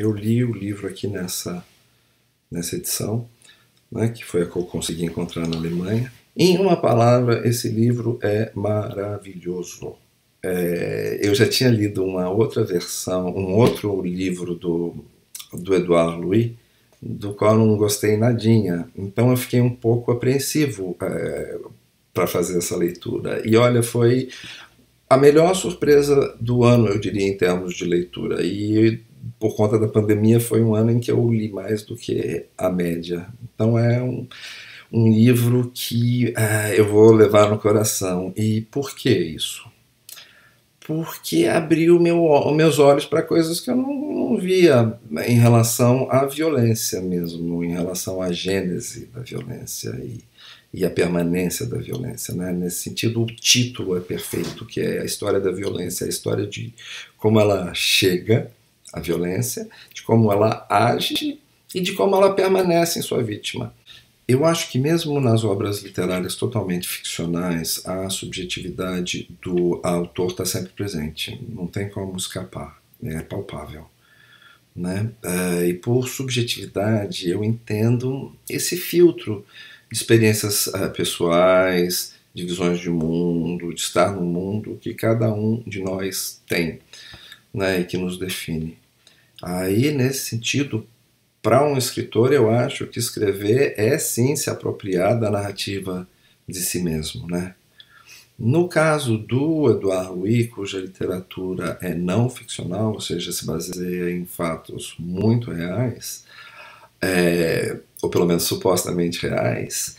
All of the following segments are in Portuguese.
eu li o livro aqui nessa, nessa edição, né, que foi a que eu consegui encontrar na Alemanha. Em uma palavra, esse livro é maravilhoso. É, eu já tinha lido uma outra versão, um outro livro do, do Edouard Louis, do qual não gostei nadinha. Então eu fiquei um pouco apreensivo é, para fazer essa leitura. E olha, foi a melhor surpresa do ano, eu diria, em termos de leitura. E por conta da pandemia foi um ano em que eu li mais do que a média. Então é um, um livro que ah, eu vou levar no coração. E por que isso? Porque abriu meu, meus olhos para coisas que eu não, não via em relação à violência mesmo, em relação à gênese da violência e, e a permanência da violência. Né? Nesse sentido, o título é perfeito, que é a história da violência, a história de como ela chega a violência, de como ela age e de como ela permanece em sua vítima. Eu acho que mesmo nas obras literárias totalmente ficcionais, a subjetividade do autor está sempre presente, não tem como escapar, é palpável. Né? Uh, e por subjetividade eu entendo esse filtro de experiências uh, pessoais, de visões de mundo, de estar no mundo que cada um de nós tem né, e que nos define. Aí, nesse sentido, para um escritor, eu acho que escrever é sim se apropriar da narrativa de si mesmo, né? No caso do Edouard Louis, cuja literatura é não ficcional, ou seja, se baseia em fatos muito reais, é, ou pelo menos supostamente reais,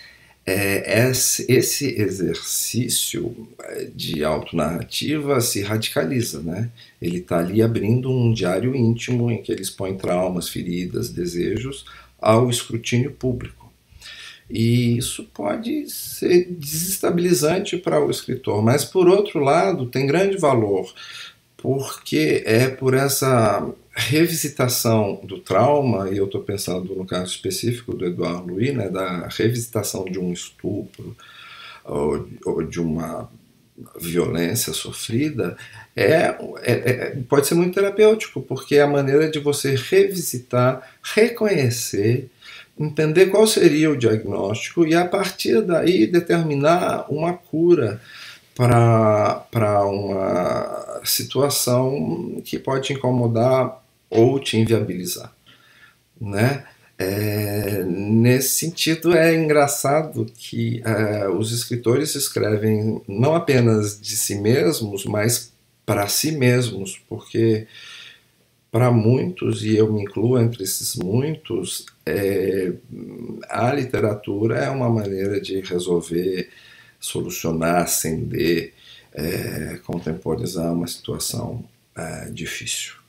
é, esse exercício é, de autonarrativa se radicaliza, né? Ele está ali abrindo um diário íntimo em que ele expõe traumas, feridas, desejos ao escrutínio público. E isso pode ser desestabilizante para o escritor, mas por outro lado tem grande valor, porque é por essa revisitação do trauma, e eu estou pensando no caso específico do Eduardo Louis, né, da revisitação de um estupro ou, ou de uma violência sofrida, é, é, é, pode ser muito terapêutico, porque é a maneira de você revisitar, reconhecer, entender qual seria o diagnóstico e a partir daí determinar uma cura para uma situação que pode incomodar ou te inviabilizar, né? É, nesse sentido, é engraçado que é, os escritores escrevem não apenas de si mesmos, mas para si mesmos, porque para muitos, e eu me incluo entre esses muitos, é, a literatura é uma maneira de resolver, solucionar, acender, é, contemporizar uma situação é, difícil.